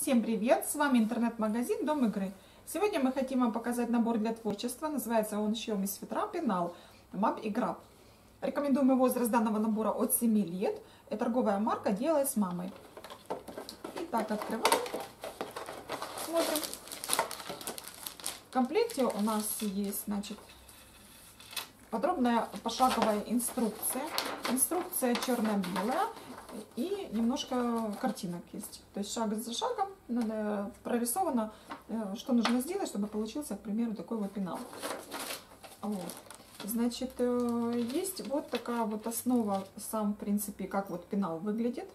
Всем привет! С вами интернет-магазин Дом игры. Сегодня мы хотим вам показать набор для творчества. Называется он «Щем из ветра. Пенал. Мап и граб». Рекомендуемый возраст данного набора от 7 лет. И торговая марка «Делай с мамой». Итак, открываем. Смотрим. В комплекте у нас есть, значит, подробная пошаговая инструкция. Инструкция черно-белая и немножко картинок есть. То есть шаг за шагом прорисовано, э, что нужно сделать, чтобы получился, к примеру, такой вот пенал. Вот. Значит, э, есть вот такая вот основа, сам, в принципе, как вот пенал выглядит.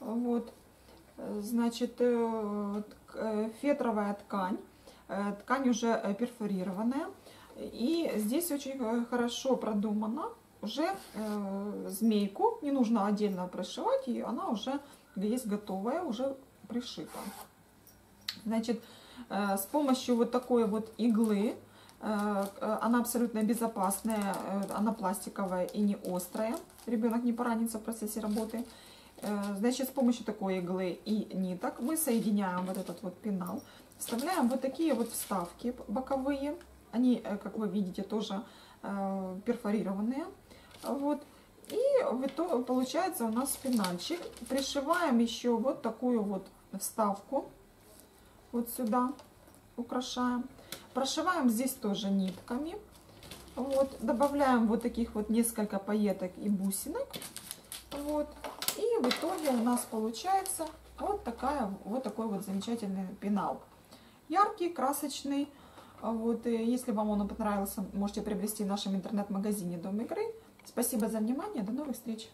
Вот. Значит, э, фетровая ткань. Ткань уже перфорированная. И здесь очень хорошо продумано уже э, змейку, не нужно отдельно прошивать, и она уже есть готовая, уже пришита. Значит, э, с помощью вот такой вот иглы, э, она абсолютно безопасная, э, она пластиковая и не острая, ребенок не поранится в процессе работы. Э, значит, с помощью такой иглы и ниток мы соединяем вот этот вот пенал, вставляем вот такие вот вставки боковые, они, э, как вы видите, тоже э, перфорированные. Вот. И в итоге получается у нас спинальчик. Пришиваем еще вот такую вот вставку. Вот сюда украшаем. Прошиваем здесь тоже нитками. Вот. Добавляем вот таких вот несколько пайеток и бусинок. Вот. И в итоге у нас получается вот, такая, вот такой вот замечательный пенал. Яркий, красочный. Вот. Если вам он понравился, можете приобрести в нашем интернет-магазине Дом игры. Спасибо за внимание. До новых встреч.